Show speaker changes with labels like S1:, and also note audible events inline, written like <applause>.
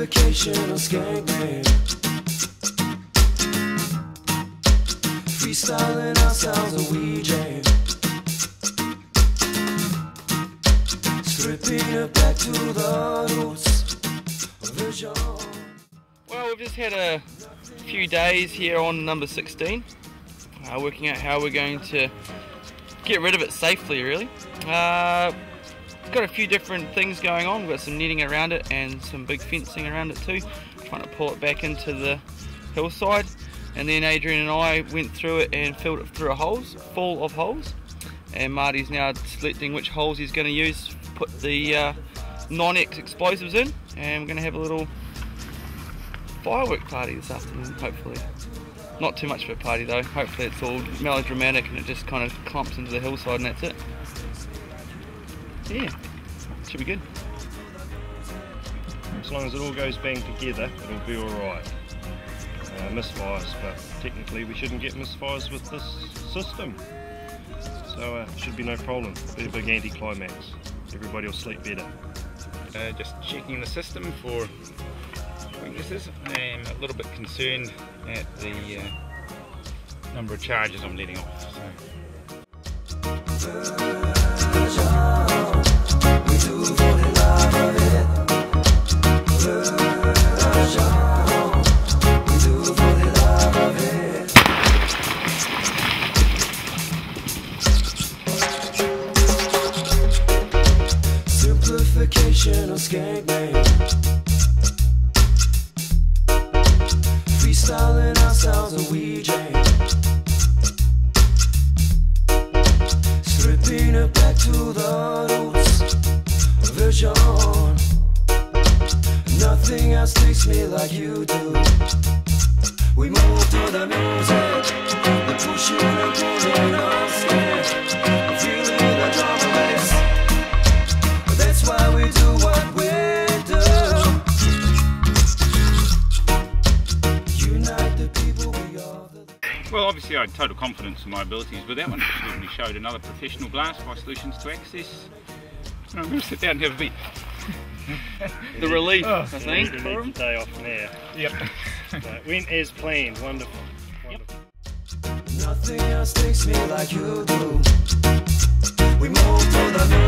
S1: Simplification of skank man. Freestyling ourselves a wee jam. Stripping it back to the roots of the.
S2: Well, we've just had a few days here on number 16, uh, working out how we're going to get rid of it safely, really. Uh, got a few different things going on. We've got some netting around it and some big fencing around it too, trying to pull it back into the hillside. And then Adrian and I went through it and filled it through a holes, full of holes. And Marty's now selecting which holes he's going to use put the uh, non-X explosives in. And we're going to have a little firework party this afternoon, hopefully. Not too much of a party though. Hopefully it's all melodramatic and it just kind of clumps into the hillside and that's it. Yeah, should be good.
S3: As long as it all goes bang together, it'll be alright. Uh, misfires, but technically we shouldn't get misfires with this system. So uh, should be no problem. Bit of a big anti-climax. Everybody will sleep better.
S4: Uh, just checking the system for weaknesses. I'm a little bit concerned at the uh, number of charges I'm letting off. So.
S1: Of skank man. Freestyling ourselves a jam. Stripping it back to the roots genre. Nothing else takes me like you do. We move to the music,
S4: obviously I had total confidence in my abilities with that one. Certainly showed another professional blast by Solutions 2 Access. I'm going to sit down and have a bit.
S2: The relief,
S3: Oh,
S2: I think.
S3: You need a day off now.
S4: Yep. <laughs>
S3: But went as planned. Wonderful. Wonderful.
S1: Nothing else takes me like you do. We move to the music,